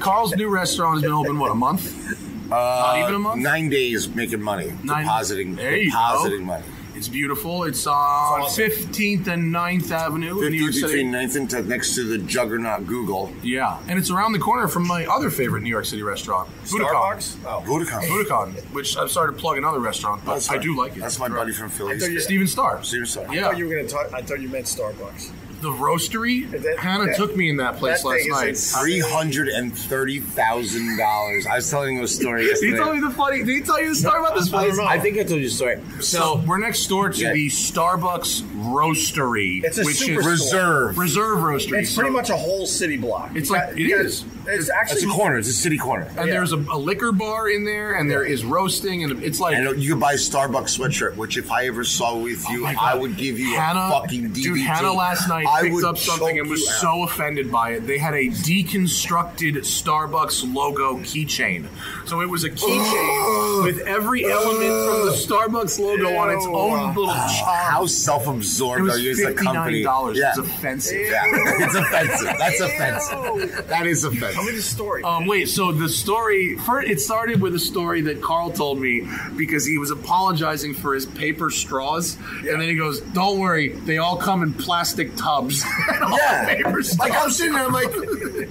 Carl's new restaurant has been open what a month? Not even a month. Nine days making money, Nine- depositing, There you depositing money. It's beautiful. It's on awesome. 15th and 9th Avenue in New Fifty York City. between ninth and tenth, next to the juggernaut Google. Yeah, and it's around the corner from my other favorite New York City restaurant, Buddakan. Starbucks? Oh. Buddakan. Buddakan, which I've started to plug another restaurant, but That's I right. do like it. That's my buddy from Philly. thought you- Stephen Starr. Stephen Starr. I Yeah, thought you were gonna talk. I thought you meant Starbucks. The roastery. That- Hannah that- took me in that place that last night. Three hundred and thirty thousand dollars. I was telling you a story Did he tell me the funny? Did he tell you the story about this I don't place? know. I think I told you a story. So So we're next door to Yeah. the Starbucks Roastery, It's a which super is reserve. Reserve Roastery. It's pretty much a whole city block. It's You like- got- it got- is. It's It's actually a corner. It's a city corner. and yeah. there's a, a liquor bar in there, and there is roasting, and it's like And you could buy a Starbucks sweatshirt, which if I ever saw with oh you, Oh I would give you Hannah, a fucking DVD. Dude, Hannah last night I picked up something and was so offended by it. They had a deconstructed Starbucks logo keychain. So it was a keychain with every element from the Starbucks logo on its own little ah, charm. How self-absorbed are you as a company? dollars. Yeah. It's offensive. yeah, it's offensive. That's offensive. That is Tell me the story. Um, wait, so the story, first, it started with a story that Carl told me because he was apologizing for his paper straws. And then he goes, Don't worry, they all come in plastic tubs. Yeah, paper like I'm sitting there, I'm like,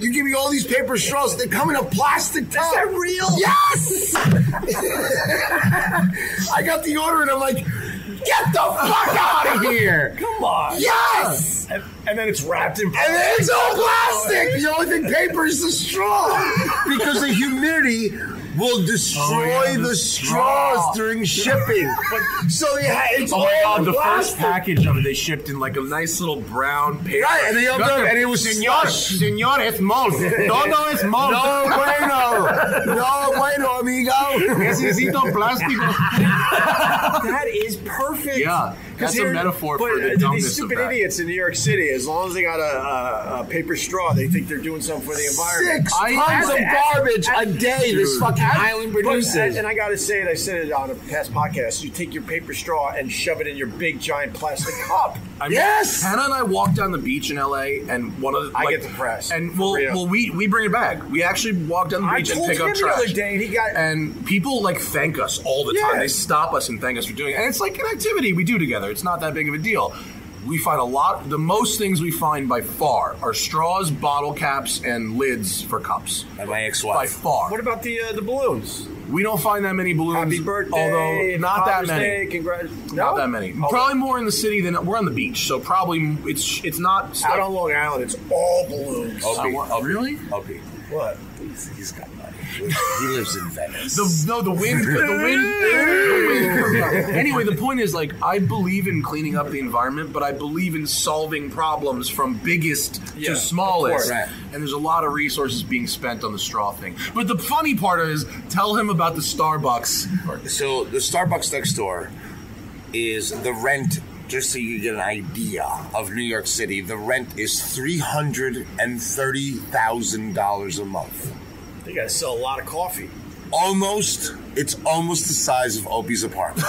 you give me all these paper straws. They come in a plastic tub. Is that real? Yes. I got the order, and I'm like, get the fuck out of here. Come on. Yes. And, and then it's wrapped in. plastic. And then it's all plastic. The only thing paper is the straw because the humidity will oh, destroy Oh, yeah, the the, straw. straws during shipping. so yeah, it's Oh all my god, the first package of it they shipped in like a nice little brown paper. Right, and they opened Got up, the- and it was Señor, slush. señor, es mold. Todo es mold. No bueno, no bueno, amigo. Necesito plástico. That is perfect. Yeah, that's a metaphor but, for the uh, dumbness These of stupid that. idiots in New York City, as long as they got a, a, a paper straw, they think they're doing something for the environment. Six I- tons of I- garbage a day. This Dude. fucking island produces. and, and I gotta say it, I said it on a past podcast. You take your paper straw and shove it in your big giant plastic cup. I mean, Yes! Hannah and I walked down the beach in LA, and one of the I like- get depressed, And well, well, we we bring it back. We actually walk down the I beach and pick him up the trash. other day, and he got- and people like thank us all the Yeah. time. They stop us and thank us for doing it, and it's like an activity we do together. It's not that big of a deal. We find a lot. The most things we find by far are straws, bottle caps, and lids for cups. And my By ex-wife. far, What about the uh, the balloons? we don't find that many balloons. Happy birthday! although not Father's that many. Day, Congrats! Not that many. Oh, Probably more in the city than we're on the beach, so probably it's it's not. stuff- out on Long Island, it's all balloons. Opie, I want- really? Opie. What? He's, he's got money. He lives in Venice. The, no, the wind, the wind, the wind. Anyway, the point is, like, I believe in cleaning up the environment, but I believe in solving problems from biggest Yeah, to smallest. course. Right. And there's a lot of resources being spent on the straw thing. But the funny part is, tell him about the Starbucks. So the Starbucks next door is the rent. Just so you get an idea of New York City, the rent is three hundred and thirty thousand dollars a month. They gotta sell a lot of coffee. Almost, it's almost the size of Opie's apartment.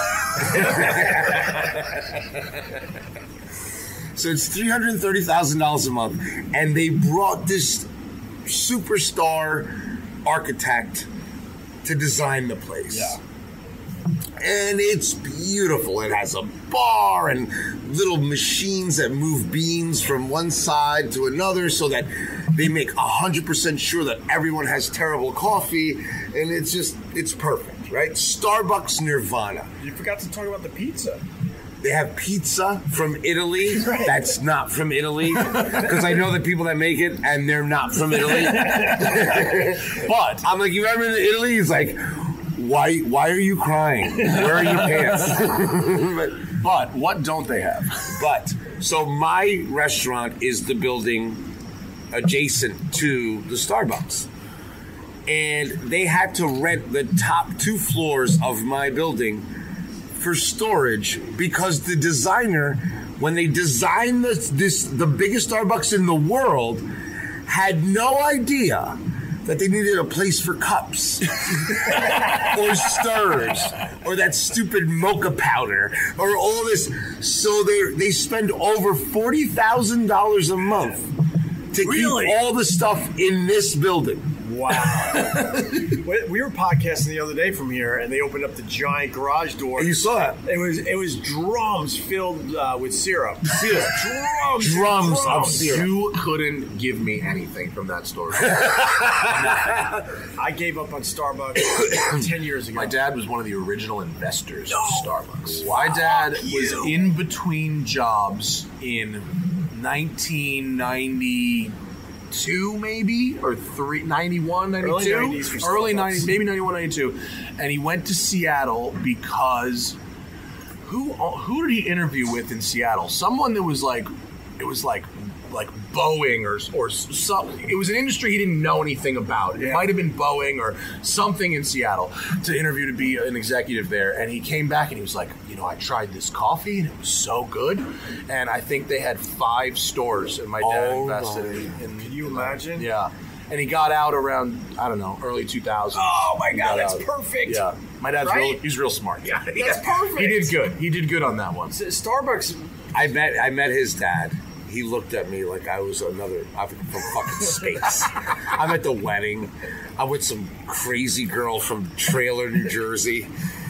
so it's three hundred thirty thousand dollars a month, and they brought this superstar architect to design the place. Yeah. and it's beautiful. It has a bar and little machines that move beans from one side to another so that they make 100% sure that everyone has terrible coffee and it's just it's perfect, right? Starbucks Nirvana. You forgot to talk about the pizza. They have pizza from Italy that's not from Italy because I know the people that make it and they're not from Italy. but I'm like, you ever in Italy? He's like, why? Why are you crying? Where are your pants? but, But what don't they have? but so my restaurant is the building adjacent to the Starbucks. And they had to rent the top two floors of my building for storage because the designer, when they designed this, this the biggest Starbucks in the world, had no idea that they needed a place for cups or stirs or that stupid mocha powder or all this. So they they spend over forty thousand dollars a month to Really? keep all the stuff in this building. Wow. we we were podcasting the other day from here, and they opened up the giant garage door. You saw it. It was it was drums filled uh, with syrup. Syrup. drums. Drums of drums. syrup. You couldn't give me anything from that store. I gave up on Starbucks ten years ago. My dad was one of the original investors of Starbucks. My dad was in between jobs in 1992, maybe, or three, 91, 92? Early 90s Early 90s, maybe 91, 92. And he went to Seattle because who who did he interview with in Seattle? Someone that was like, it was like like Boeing or or some. It was an industry he didn't know anything about. It Yeah. might have been Boeing or something in Seattle to interview to be an executive there. And he came back and he was like, you know, I tried this coffee and it was so good. And I think they had five stores, and my dad Oh invested my. in. Can you in imagine? Yeah. And he got out around I don't know early 2000s. Oh my God, that's out. perfect. Yeah, my dad's Right? real. He's real smart. Yeah, That's perfect. He did good. He did good on that one. Starbucks. I met I met his dad. He looked at me like I was another I'm from fucking space. I'm at the wedding. I'm with some crazy girl from Trailer, New Jersey.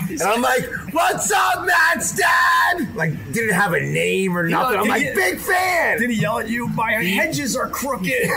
And I'm like, "What's up, Matt's dad?" Like, didn't have a name or nothing. I'm like, "Big fan." Did he yell at you? My hedges are crooked.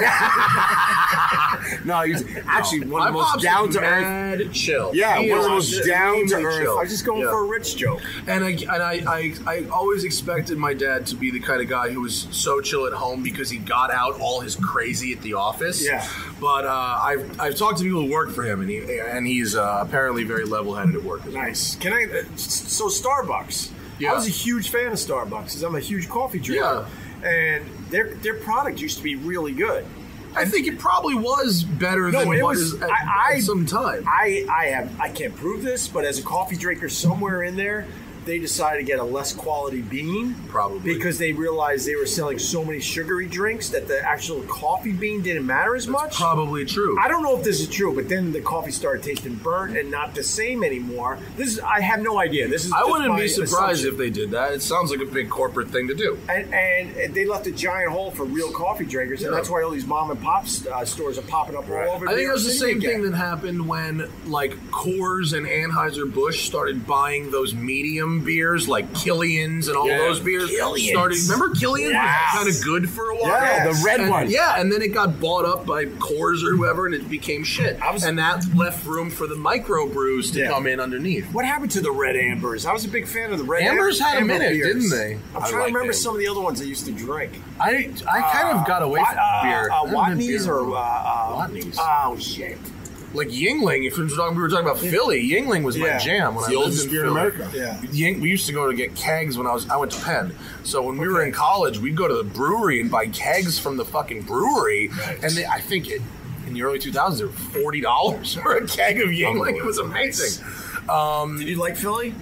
No, he's actually one of the most down to earth. chill. Yeah, He one of the most down to earth. I was just going Yeah. for a rich joke. And I and I, I I always expected my dad to be the kind of guy who was so chill at home because he got out all his crazy at the office. Yeah. But uh, I've I've talked to people who work for him, and he and he's uh, apparently very level headed at work. as well. Nice. Can I? uh, So Starbucks. Yeah. I was a huge fan of Starbucks because I'm a huge coffee drinker, and their their product used to be really good. I think it probably was better No, than it was- at, I- I- at some time. I I have I can't prove this, but as a coffee drinker somewhere in there, they decided to get a less quality bean. Probably. Because they realized they were selling so many sugary drinks that the actual coffee bean didn't matter as much. Probably true. I don't know if this is true, but then the coffee started tasting burnt and not the same anymore. This is I have no idea. This is I wouldn't be surprised assumption. if they did that. It sounds like a big corporate thing to do. And, and they left a giant hole for real coffee drinkers, and Yeah. that's why all these mom and pop uh, stores are popping up Right. all over. I think it was the same thing that happened when like Coors and Anheuser Busch started buying those medium beers, like Killian's and all Yeah. those beers. Killian's. Started. Remember Killian's Yes. was kind of good for a while. Yeah, the red And- one. Yeah, and then it got bought up by Coors or whoever, and it became shit. I was- and that left room for the micro brews to Yeah. come in underneath. What happened to the red ambers? I was a big fan of the red Ambers Am- had a minute, beers. didn't they? I'm I trying like to remember them. some of the other ones I used to drink. I I kind of got away Wat- from uh, beer. Uh, I haven't been Watney's beer. or uh, uh, Watney's. Oh shit! Like Yuengling. If we were talking, we were talking about Philly. Yuengling was my Yeah. jam when It's I the lived oldest in beer in Philly. America. Yeah. Ying, we used to go to get kegs when I was I went to Penn. So when we were in college, we'd go to the brewery and buy kegs from the fucking brewery, Right. and they, I think it, in the early 2000s they were forty dollars for a keg of Yuengling. It was amazing. Um, Did you like Philly?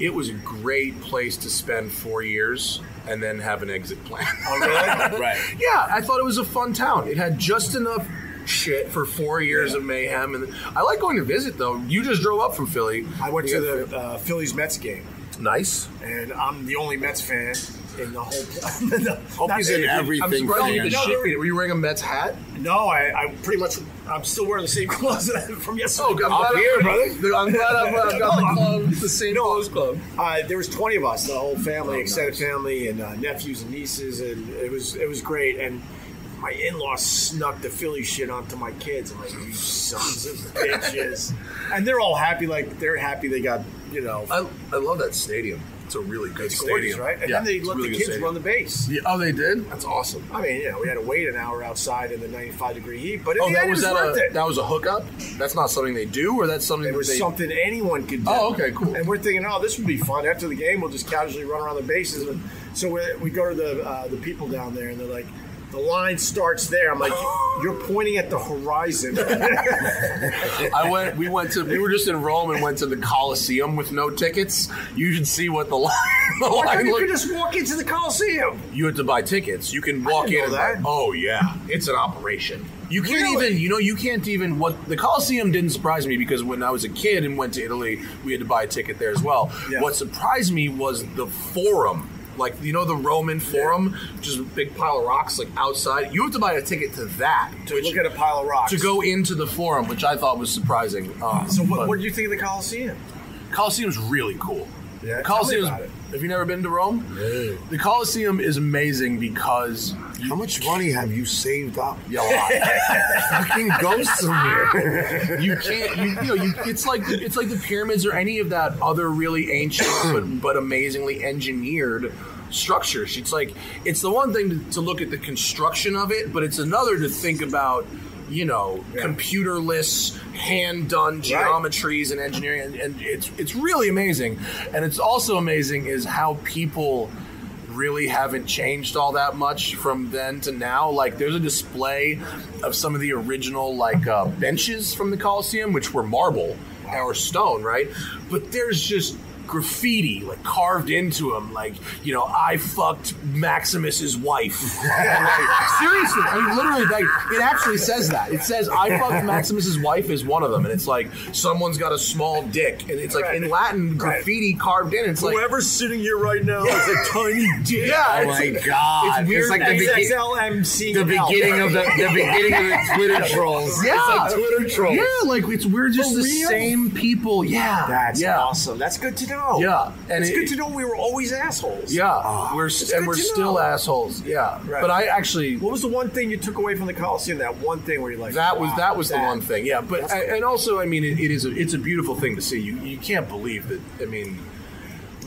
it was a great place to spend four years and then have an exit plan. Oh, really? Right. yeah, I thought it was a fun town. It had just enough shit for four years Yeah. of mayhem, and I like going to visit though. You just drove up from Philly. I went You to the uh, Phillies Mets game, nice. and I'm the only Mets fan in the whole. no, Hope he's in I'm everything. surprised you fan. did No, shit. there- Were you wearing a Mets hat? No, I, I pretty much. I'm still wearing the same clothes from yesterday. Oh, I'm Up glad I- here, brother. I'm glad I've uh, got the club, the same No. clothes club. Uh, there was 20 of us, the whole family, Oh, extended nice. family, and uh, nephews and nieces, and it was it was great. And my in-laws snuck the Philly shit onto my kids. I'm like, you sons of bitches, and they're all happy. Like they're happy they got you know I, I love that stadium. It's a really good it's gorgeous, stadium, right? And Yeah, then they let really the kids stadium. run the base. Yeah, oh, they did. That's awesome. I mean, you know, we had to wait an hour outside in the 95 degree heat, but in Oh, that was it was that worth a it. that was a hookup. That's not something they do, or that's something It that was they. something anyone could do. Oh, okay, cool. And we're thinking, oh, this would be fun. After the game, we'll just casually run around the bases. And so we, we go to the uh, the people down there, and they're like, the line starts there. I'm like, you're pointing at the horizon. I went. We went to. We were just in Rome and went to the Coliseum with no tickets. You should see what the line. The line you could just walk into the Coliseum? You had to buy tickets. You can walk in. that. Oh yeah, it's an operation. You can't Really? even. You know, you can't even. What the Coliseum didn't surprise me because when I was a kid and went to Italy, we had to buy a ticket there as well. Yeah. What surprised me was the Forum like you know the Roman Forum, which is a big pile of rocks like outside. You have to buy a ticket to that To look at a pile of rocks. to go into the Forum, which I thought was surprising. Um, So what, but what did you think of the Coliseum? Coliseum's really cool. Yeah, The tell me Coliseum. about it. Have you never been to Rome? The Coliseum is amazing because How much money have you saved up? you, a lot. Fucking you can't you, you know you it's like it's like the pyramids or any of that other really ancient but, but amazingly engineered structures it's like it's the one thing to, to look at the construction of it but it's another to think about you know Yeah. computerless hand done geometries and engineering and, and it's it's really amazing and it's also amazing is how people really haven't changed all that much from then to now. Like, there's a display of some of the original like uh, benches from the Coliseum, which were marble or stone, right? But there's just graffiti like carved into them like you know i fucked maximus's wife And, like, seriously i mean literally like it actually says that it says i fucked maximus's wife is one of them and it's like someone's got a small dick and it's like in latin graffiti carved in it's like Whoever's sitting here right now is a tiny dick. yeah Oh my like, god! it's weird like the, begin- XXLMC. the beginning of the the beginning of the Twitter trolls. Yeah. It's like Twitter trolls. Yeah, like it's we're just For the real? same people. Yeah, That's yeah, awesome. That's good to know. Yeah, and it's it- good to know we were always assholes. Yeah, ah, we're it's and we're still know. assholes. Yeah, Right. but I actually What was the one thing you took away from the Coliseum? That one thing where you're like, that was that was the one thing. Yeah, but and and also I mean it, it is a, it's a beautiful thing to see. You you can't believe that. I mean,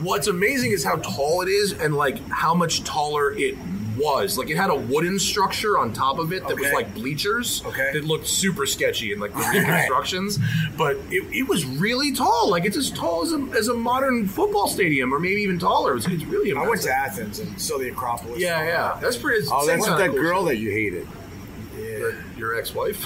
what's amazing is how tall it is and like how much taller it was. Like it had a wooden structure on top of it that was like bleachers. Okay. That looked super sketchy in like the reconstructions, but it, it was really tall. Like it's as tall as a, as a modern football stadium, or maybe even taller. It's, it's really. I went to Athens and saw the Acropolis. Yeah, yeah, that's pretty. Oh, that's kinda that cool girl shit. that you hated. Your, your ex-wife.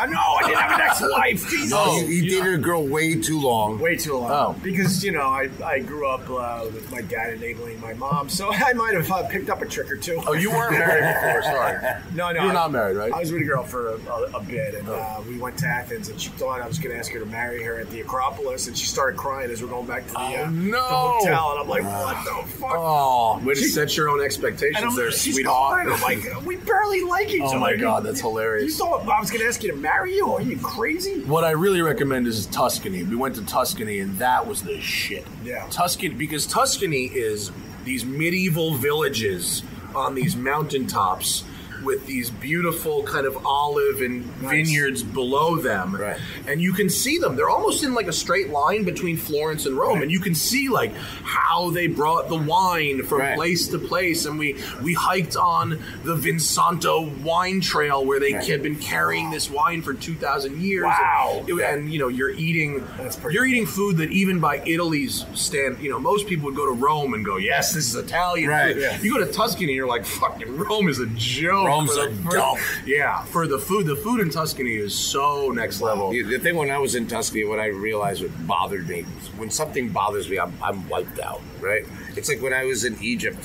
I know. I didn't have an ex-wife. Jesus. No, you, you dated a girl way too long. Way too long. Oh. Because, you know, I, I grew up uh, with my dad enabling my mom, so I might have uh, picked up a trick or two. oh, you weren't married before. Sorry. No, no. You're I- not married, right? I was with a girl for a, a, a bit, and Oh. uh, we went to Athens, and she thought I was going to ask her to marry her at the Acropolis, and she started crying as we're going back to the, uh, Oh, no. the hotel, and I'm like, what the fuck? Oh, way to She- set your own expectations there, sweetheart. crying. I'm like, we barely like each other. Oh other. my God, that's You- hilarious. You thought I was going to ask you to marry you? Are you crazy? What I really recommend is Tuscany. We went to Tuscany, and that was the shit. Yeah. Tuscany, because Tuscany is these medieval villages on these mountaintops with these beautiful kind of olive and vineyards below them. Right. And you can see them. They're almost in like a straight line between Florence and Rome. Right. And you can see like how they brought the wine from Right. place to place. And we we hiked on the Vinsanto wine trail where they had been carrying this wine for 2,000 years. Wow. And, it- and, you know, you're eating you're eating food that even by Italy's stand, you know, most people would go to Rome and go, yes, this is Italian. Right, yeah. You go to Tuscany, and you're like, fucking Rome is a joke. Rome's for a dump. Yeah, for the food, the food in Tuscany is so next level. The, the thing when I was in Tuscany, what I realized what bothered me, when something bothers me, I'm, I'm wiped out, right? It's like when I was in Egypt.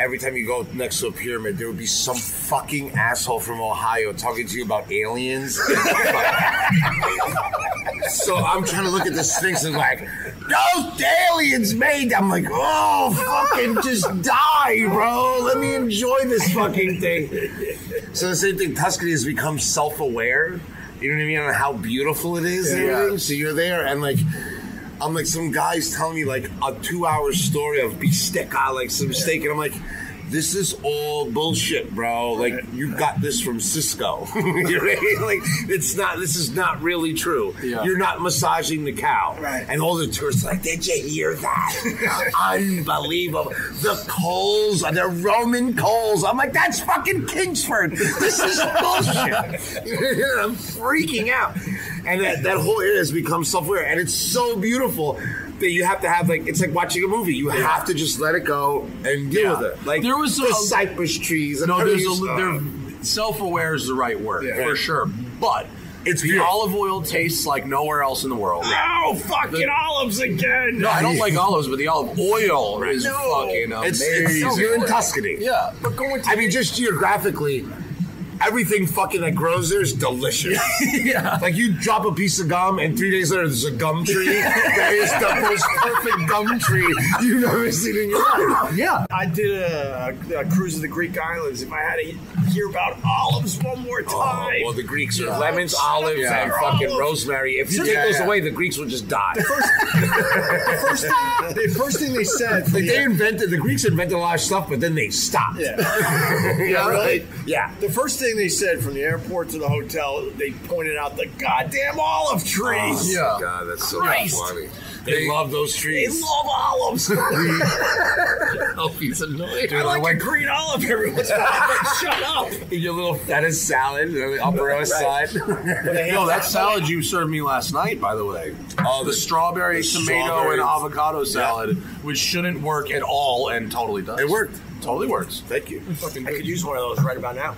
Every time you go next to a pyramid, there would be some fucking asshole from Ohio talking to you about aliens. so I'm trying to look at the Sphinx and like, those aliens made. I'm like, oh, fucking just die, bro. Let me enjoy this fucking thing. So the same thing, Tuscany has become self-aware. You know what I mean? On how beautiful it is and Yeah. everything. So you're there and like I'm like some guys telling me like a two hour story of bistecca, ah, I like some steak, and I'm like, this is all bullshit, bro. Like you got this from Cisco. you right? Like it's not. This is not really true. Yeah. You're not massaging the cow. Right. And all the tourists are like, did you hear that? Unbelievable. The coals, they're Roman coals. I'm like, that's fucking Kingsford. This is bullshit. I'm freaking out. And that, that whole area has become self-aware. And it's so beautiful that you have to have like it's like watching a movie. You have to just let it go and deal Yeah. with it. Like There was the a- cypress trees and No, there's a there. Self-aware is the right word Yeah. for sure, but It's the beautiful. olive oil tastes like nowhere else in the world. Oh, fucking olives again! No, I don't like olives, but the olive oil is No. fucking It's, amazing. it's you're in Tuscany. yeah, But going to I mean, just geographically, everything fucking that grows there is delicious. yeah. Like you drop a piece of gum, and three days later there's a gum tree. that is the most perfect gum tree you've ever seen in your life. Yeah. I did a, a cruise of the Greek islands. If I had to hear about olives one more oh, time, Oh, well, the Greeks are Yeah. lemons, olives, Yeah. and fucking Olives. rosemary. If you take those away, the Greeks will just die. the first thing, the first thing they said, Like they invented the Greeks invented a lot of stuff, but then they stopped. yeah, yeah, really? Yeah. the first thing they said from the airport to the hotel, they pointed out the goddamn olive trees. Oh, yeah. God, that's so Christ. funny. They, love those trees. They love olives. Oh, he's annoyed. I like a green olive every once in a while. Shut up. Your little feta salad on the Upper West Right. Side. Yo, that salad you served me last night, by the way. Oh, the strawberry, the tomato, strawberry. and avocado salad, which shouldn't work at all and totally does. It worked. Totally works. Thank you. I could use one of those right about now.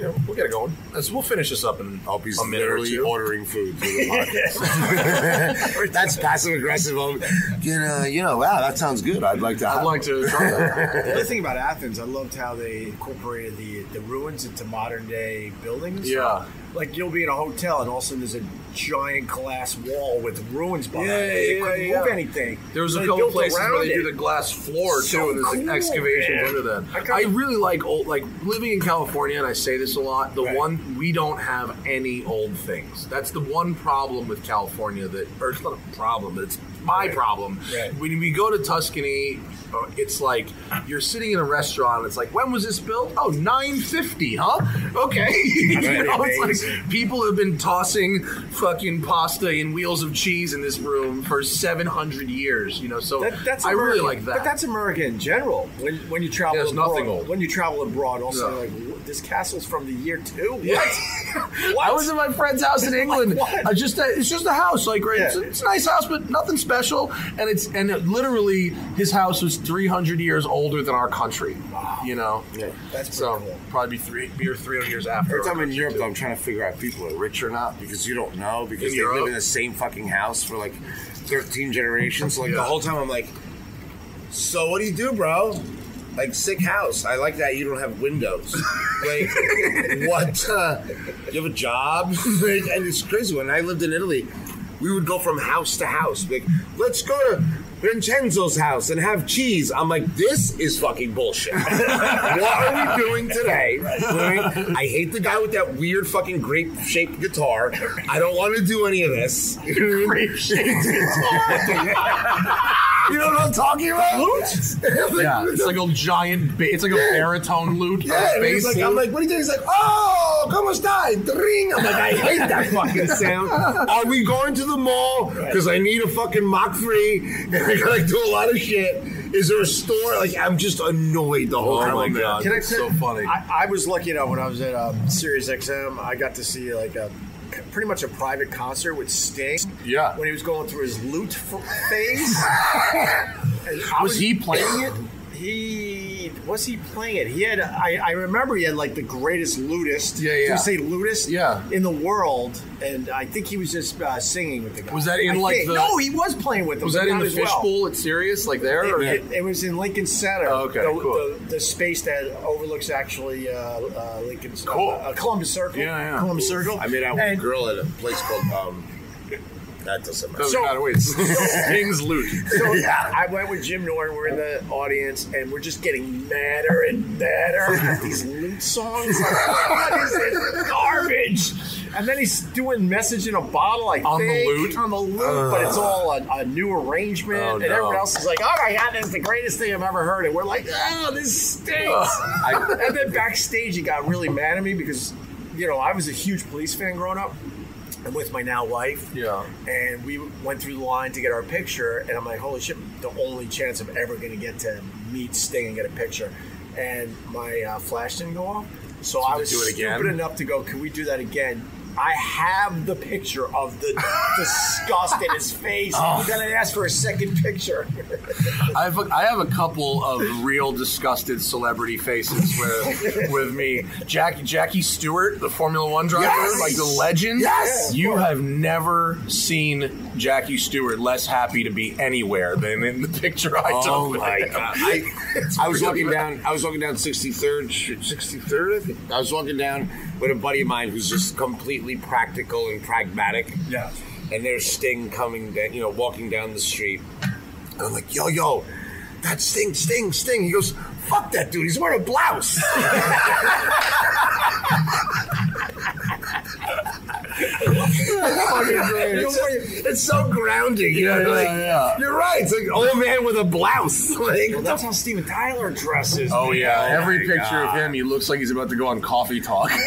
You know, we'll get it going. Let's- we'll finish this up in I'll be a minute or literally two. ordering food for the podcast. That's passive aggressive. You uh, know, you know, wow, that sounds good. I'd like to. I'd Have like to try that. The thing about Athens, I loved how they incorporated the the ruins into modern day buildings. Yeah. Like you'll be in a hotel and all of a sudden there's a giant glass wall with ruins behind Yeah, it. They yeah, couldn't yeah. move anything. There was a they couple places where they do it. the glass floor So too, and there's cool, like excavations man. under that. I I, really like old, like living in California, and I say this a lot. The Right. one we don't have any old things. That's the one problem with California that, or it's not a problem, but it's my Right. problem. Right. When we go to Tuscany, uh, it's like you're sitting in a restaurant. And it's like, when was this built? Oh, 950, huh? Okay. you know, it's like people have been tossing fucking pasta in wheels of cheese in this room for 700 years. You know, so That, that's I really like that. But that's America in general. When when you travel Yeah, there's abroad, nothing old. when you travel abroad, also Yeah. like "What, this castle's from the year two. What? What? I was in my friend's house in England. what? I just it's just a house, like right. It's, Yeah. it's a nice house, but nothing special. And it's and it, literally his house was 300 years older than our country. You know, Yeah. That's so cool. probably be three, be 300 years after. Every time in Europe, though, I'm trying to figure out if people are rich or not because you don't know because In they live in the same fucking house for like 13 generations. Like Yeah. the whole time, I'm like, so what do you do, bro? Like sick house. I like that you don't have windows. like what? Uh, you have a job? And it's crazy. When I lived in Italy, we would go from house to house. Like, let's go to Vincenzo's house and have cheese. I'm like, this is fucking bullshit. what are we doing today? Right? I hate the guy with that weird fucking grape shaped guitar. I don't want to do any of this. Grape shaped guitar. You know what I'm talking about? yeah, it's like a giant. Ba- it's like a baritone lute. Yeah, bass like, I'm like, what are you doing? He's like, oh, ¿cómo está? Dring. I'm like, I hate that fucking sound. Are we going to the mall? Because I need a fucking Mach 3 and I gotta do a lot of shit. Is there a store? Like, I'm just annoyed the whole Oh time. my I'm like, God. Can I It's say- so funny. I, I was lucky enough when I was at um, Sirius XM. I got to see like a pretty much a private concert with Sting. Yeah. When he was going through his lute f- phase. And I Was he playing it? He was he playing it? He had. I, I remember he had like the greatest lutist. Yeah, yeah. Do you say lutist? Yeah. In the world, and I think he was just uh, singing with the guy. Was that in, I like, think. the- No, he was playing with them. Was that in not the as well. fishbowl at Sirius, like there? Or? It, it, it was in Lincoln Center. Oh, okay, the, cool. the, the space that overlooks actually uh, uh, Lincoln's Cool. uh, Columbus Circle. Yeah, yeah. Columbus Circle. I made out with a girl at a place called, um, that doesn't matter. Doesn't So- matter. Wait, it's Sting's lute. So Yeah. I went with Jim Norton. We're in the audience, and we're just getting madder and madder at these lute songs. Like, what is this garbage? And then he's doing "Message in a Bottle." I On the think, lute? on the lute, but it's all a, a new arrangement, Oh, and no. everyone else is like, "Oh my god, this is the greatest thing I've ever heard!" And we're like, "Oh, this stinks." I, and then backstage, he got really mad at me because, you know, I was a huge police fan growing up. And with my now wife, Yeah. and we went through the line to get our picture, and I'm like, holy shit, the only chance I'm ever going to get to meet Sting and get a picture. And my uh, flash didn't go off. So, I they was do it again? stupid enough to go, can we do that again? I have the picture of the disgust in his face. Oh. Then I asked for a second picture. I have a, I have a couple of real disgusted celebrity faces with with me. Jackie Jackie Stewart, the Formula One driver, Yes! like the legend. Yes! you have never seen Jackie Stewart less happy to be anywhere than in the picture I took. Oh my him. god! I, I was walking bad. down. I was walking down 63rd, 63rd. I think. I was walking down with a buddy of mine who's just completely practical and pragmatic. Yeah. And there's Sting coming, down, you know, walking down the street. And I'm like, yo, yo, that's Sting, Sting, Sting. He goes, fuck that dude. He's wearing a blouse. it's so grounding. You know, Yeah, like, yeah. you're right. It's like old man with a blouse. Like, Well, that's how Steven Tyler dresses. Oh yeah, Oh, every my picture of him, he looks like he's about to go on Coffee Talk.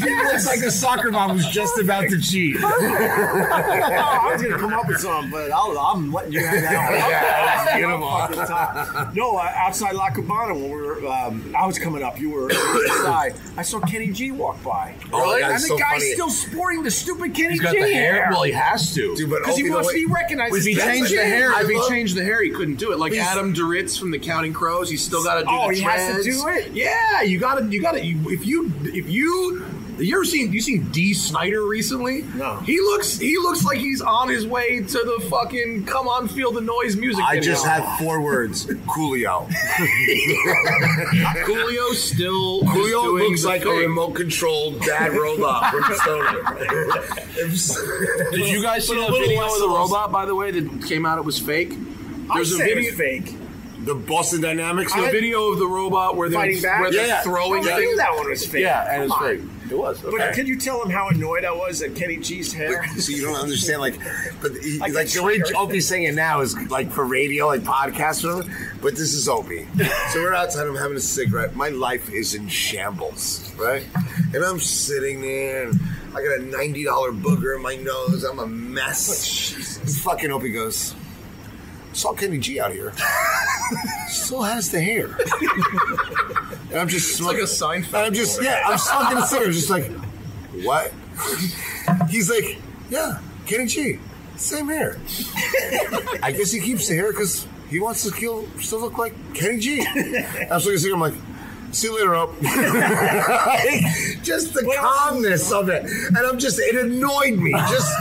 He looks like a soccer mom who's just about to cheat. Oh, I was gonna come up with something, but I'll, I'm letting you hang out. Yeah, Fucking time. No, uh, outside La Cubana when we were, um, I was coming up. You were outside. I saw Kenny G walk by. Oh, and the so guy's funny. still sporting the stupid Kenny He's got G the hair. Well, he has to. Dude, but because he wants to be recognized. if he changed the hair, I if he changed the hair, he couldn't do it. Like He's- Adam Duritz from the Counting Crows, he's still got to do Oh, the he has to do it? Yeah, you got to. You got to. If you if you. You ever seen you seen Dee Snider recently? No. He looks he looks like he's on his way to the fucking come on feel the noise music. I video. just have four words: Coolio. Coolio still Coolio looks the like a remote controlled dad robot from Stoner. Did you guys see But that video less of the robot by the way that came out? It was fake. There's a say video. it's fake. the Boston Dynamics. a one? video of the robot where they're, where they're Yeah. throwing I things. knew that one was fake. Yeah, and it's Come on. fake. It was. But okay. could you tell him how annoyed I was at Kenny G's hair? So you don't understand, like, but he, Like the way. Opie's saying it now is like for radio, like podcast, or whatever, but this is Opie. so we're outside. I'm having a cigarette. My life is in shambles, right? And I'm sitting there, and I got a ninety dollar booger in my nose. I'm a mess. Oh, and fucking Opie goes. Saw Kenny G out here. Still has the hair. And I'm just like a smoking- Seinfeld. I'm just yeah, I'm smoking a cigarette, just like, what? He's like, yeah, Kenny G, same hair. I guess he keeps the hair because he wants to kill, still look like Kenny G. I was looking at the cigarette, I'm like, see you later, up. just the calmness of it, and I'm just, it annoyed me. Just.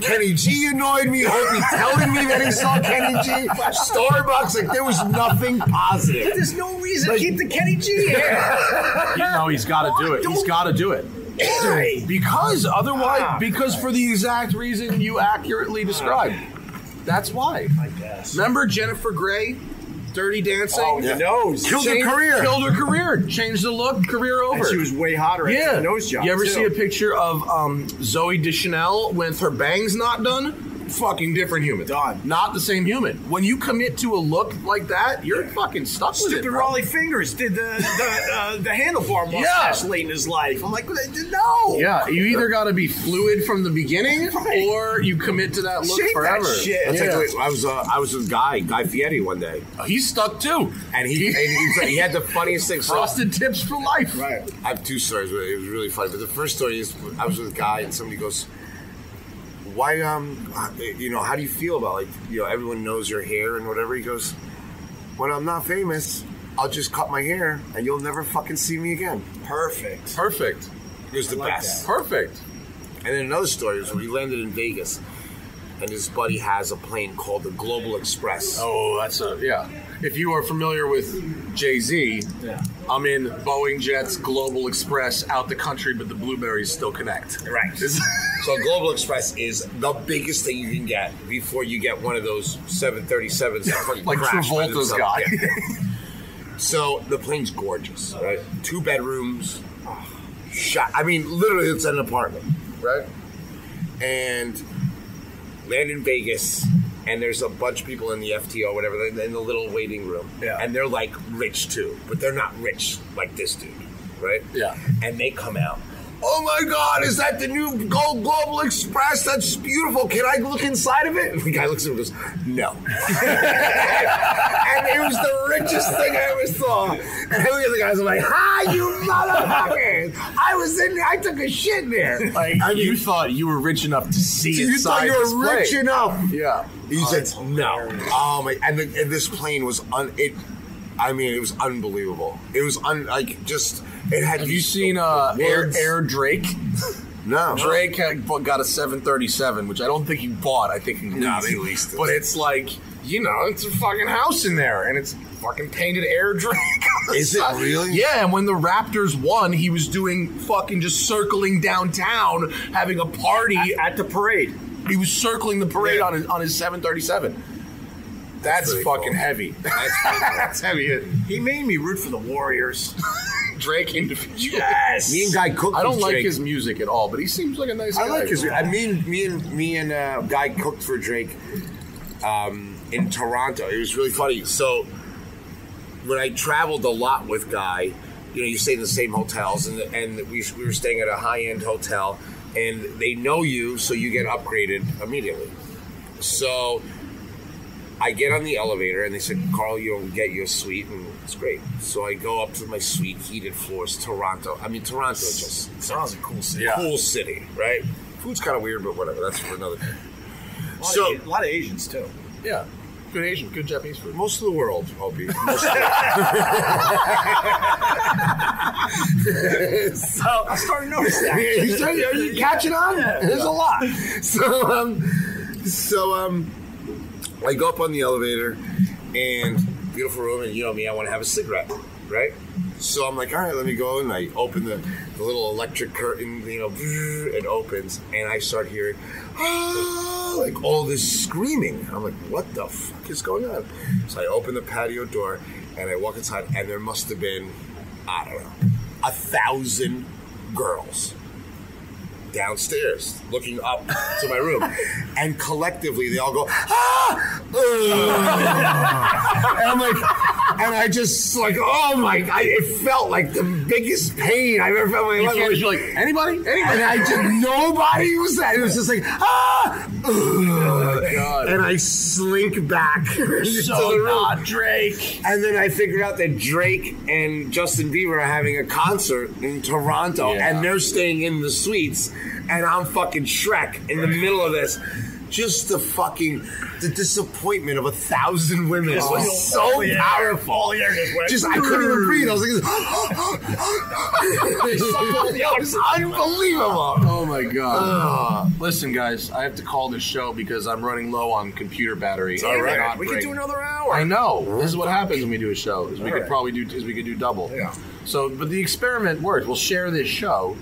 Kenny G annoyed me. Opie telling me that he saw Kenny G. Starbucks, like there was nothing positive. There's no reason to keep the Kenny G hair. You know, he's got to do it. He's Don't- got to do it. Why? Because otherwise, Ah. because for the exact reason you accurately described. That's why. I guess. Remember Jennifer Grey, Dirty Dancing? Oh, the nose. Killed her career. Killed her career. Changed the look. Career over. And she was way hotter yeah. after the nose job. you ever too. see a picture of um, Zooey Deschanel with her bangs not done? Fucking different human. Done. Not the same human. When you commit to a look like that, you're fucking stuck with it. Stupid bro. Rollie Fingers did the the, uh, the handlebar mustache late in his life. I'm like, no. Yeah, you either got to be fluid from the beginning, Right. or you commit to that look Shave that forever. shit. That's Yeah. like the way- I was uh, I was with Guy Guy Fieri one day, He's stuck too. and he and he, like- he had the funniest thing. So Frosted tips for life. Right. I have two stories, but it was really funny. But the first story is I was with a guy, and somebody goes, "Why, um, uh, you know, how do you feel about like, you know, everyone knows your hair and whatever?" He goes, "When I'm not famous, I'll just cut my hair, and you'll never fucking see me again." Perfect. Perfect. It was the like best. Perfect. And then another story is when he landed in Vegas, and his buddy has a plane called the Global Express. Oh, that's a yeah. If you are familiar with Jay Z, Yeah. I'm in Boeing Jets Global Express out the country, but the blueberries still connect. Right. So Global Express is the biggest thing you can get before you get one of those 737s that fucking like crash Travolta's guy. So the plane's gorgeous, right? Two bedrooms, shot. I mean, literally, it's an apartment, right? And land in Vegas, and there's a bunch of people in the FBO, whatever, in in the little waiting room, Yeah. and they're like rich too, but they're not rich like this dude, right? Yeah. And they come out Oh my God, is that the new Gold Global Express? That's beautiful. Can I look inside of it? And the guy looks at me and goes, No. and it was the richest thing I ever saw. And I look at the guys, I'm like, Hi, you motherfuckers! I was in there, I took a shit in there. Like I mean, you thought you were rich enough to see you thought you were rich plane. enough. Yeah. He said no. Oh my! And, the, and this plane was un. It, I mean, it was unbelievable. It was un like just. It had. Have you seen uh, Air. Air Drake? No. Drake had, got a 737, which I don't think he bought. I think he leased. No, they leased it. But it's like, you know, it's a fucking house in there, and it's fucking painted Air Drake. Is it side. really? Yeah, and when the Raptors won, he was doing fucking just circling downtown, having a party. At the parade. He was circling the parade Yeah. on his on his 737. That's fucking cool. heavy. That's. That's heavy. He made me root for the Warriors. Drake individually. Yes. Me and Guy cooked. I don't like Drake. his music at all, but he seems like a nice guy. I like his. I mean, me and me and uh, Guy cooked for Drake um, in Toronto. It was really funny. So when I traveled a lot with Guy, you know, you stay in the same hotels, and and we, we were staying at a high end hotel, and they know you, so you get upgraded immediately. So I get on the elevator, and they said, "Carl, you'll get your a suite," and it's great. So I go up to my suite, heated floors, Toronto. I mean, Toronto is just Sounds a cool city. cool city, right? Food's kind of weird, but whatever. That's for another day. A So- of, a lot of Asians too. Yeah. Good Asian, good Japanese food. Most of the world, Opie. Most of the so, I'm starting to notice that. you're you catching on? There's a lot. So, um, so um, I go up on the elevator, and beautiful room, and you know me, I want to have a cigarette, right? So I'm like, all right, let me go, and I open the, the little electric curtain, you know, it opens, and I start hearing, ah, like all this screaming. I'm like, what the fuck is going on? So I open the patio door, and I walk inside, and there must have been, I don't know, a thousand girls downstairs looking up to my room and collectively they all go ah ugh." and I'm like and I just like oh my I, it felt like the biggest pain I've ever felt in my life You're like, anybody? Anybody? and I just nobody was that. It was just like ah. God. and I slink back so not Drake. And then I figured out that Drake and Justin Bieber are having a concert in Toronto, Yeah. and they're staying in the suites, and I'm fucking Shrek in the middle of this. Just the fucking the disappointment of a thousand women Just was oh, so all the powerful. all the just Just I couldn't even breathe. I was like, it was unbelievable. Oh my god. Listen, guys, I have to call this show because I'm running low on computer battery. all right. Not We could bring- do another hour. I know. This is what happens when we do a show. Is we could right. probably do is we could do double. Yeah. So, but the experiment worked. We'll share this show.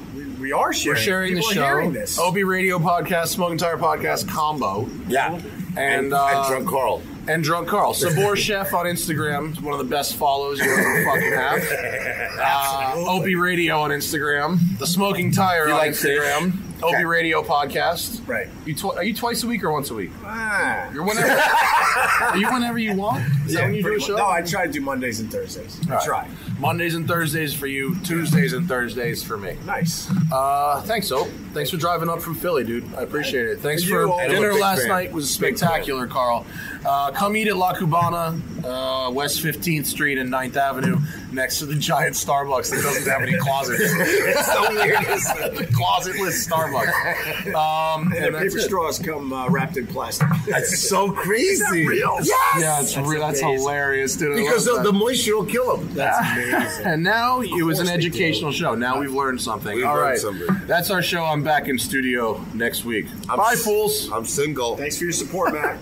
We, we are sharing. We're sharing the People are show. hearing this. Opie Radio podcast, Smoking Tire podcast combo. Yeah, And, and, uh, and drunk Carl. And Drunk Carl. Sabor Chef on Instagram. One of the best follows you'll ever fucking have. Uh, Opie Radio on Instagram. The Smoking Tire You on like fish? Instagram. Okay. Opie Radio podcast. Right. You tw- are you twice a week or once a week? Ah. You're whenever. are you whenever you want? Is that when you do a show? No, I try to do Mondays and Thursdays. I All right. try. Mondays and Thursdays for you. Tuesdays and Thursdays for me. Nice. Uh, thanks, Ope. Thanks for driving up from Philly, dude. I appreciate it. Thanks for dinner I'm a big last fan. night was spectacular, Carl. Uh, come eat at La Cubana, uh, West 15th Street and 9th Avenue, next to the giant Starbucks that doesn't have any closets. it's so weird. It's closetless Starbucks. Um, And, and the paper it. straws come uh, wrapped in plastic. That's so crazy. real? Yes. Yeah, it's That's real. That's hilarious, dude. Because the, the moisture will kill them. That's amazing. And now it was an course they do. educational show. Now we've learned something. We've All learned right, something. that's our show. I'm back in studio next week. I'm Bye, s- fools. I'm single. Thanks for your support, Matt.